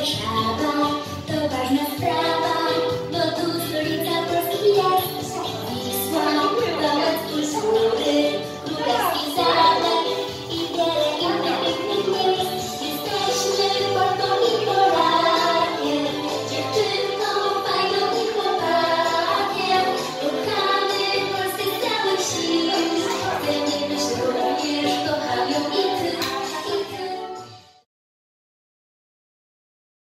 Yeah.